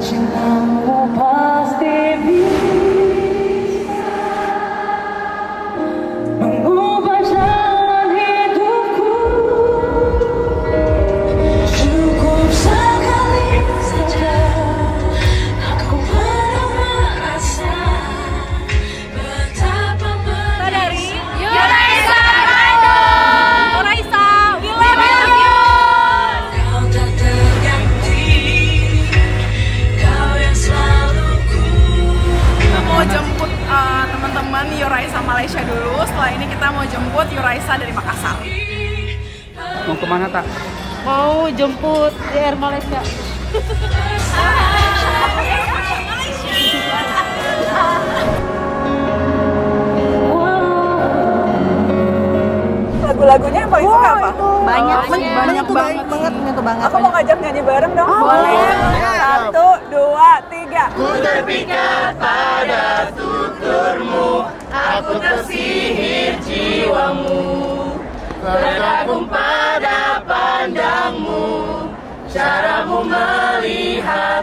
星光 teman-teman Yuraisa Malaysia dulu setelah ini kita mau jemput Yuraisa dari Makassar Mau ke mana tak? mau jemput DR Malaysia lagu-lagunya yang paling suka apa? banyak banyak, banyak banget. banget itu banget Aku mau ngajak nyanyi bareng dong. boleh. Satu, dua, tiga tersihir jiwamu Terkagum pada pandangmu. Caramu melihat